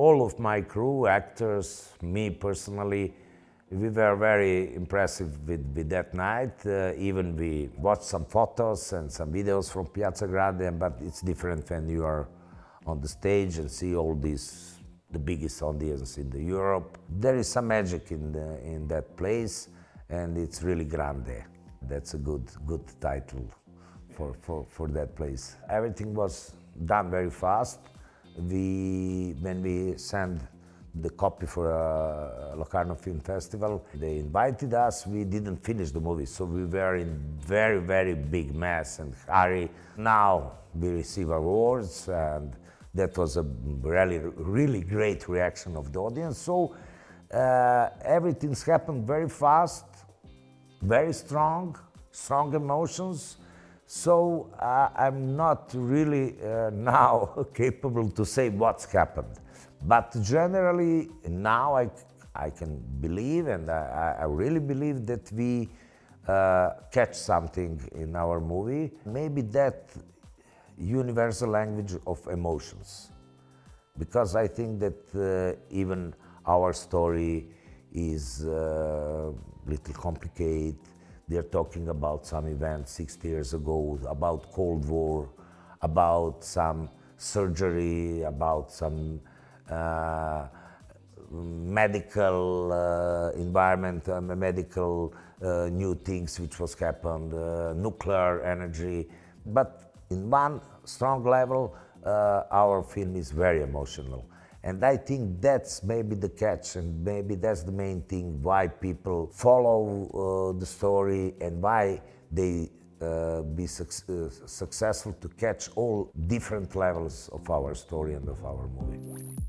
all of my crew, actors, me personally, we were very impressive with, with that night. Uh, even we watched some photos and some videos from Piazza Grande, but it's different when you are on the stage and see all these, the biggest audience in the Europe. There is some magic in, the, in that place, and it's really grande. That's a good, good title for, for, for that place. Everything was done very fast. We, when we sent the copy for a Locarno Film Festival. They invited us. We didn't finish the movie, so we were in very, very big mess and hurry. Now we receive awards, and that was a really, really great reaction of the audience. So uh, everything's happened very fast, very strong, strong emotions. So uh, I'm not really uh, now capable to say what's happened. But generally, now I, I can believe, and I, I really believe that we uh, catch something in our movie. Maybe that universal language of emotions. Because I think that uh, even our story is a uh, little complicated. They're talking about some events 60 years ago, about Cold War, about some surgery, about some uh, medical uh, environment, uh, medical new things which was happened, nuclear energy. But in one strong level, our film is very emotional. And I think that's maybe the catch, and maybe that's the main thing why people follow uh, the story and why they uh, be uh, successful to catch all different levels of our story and of our movie.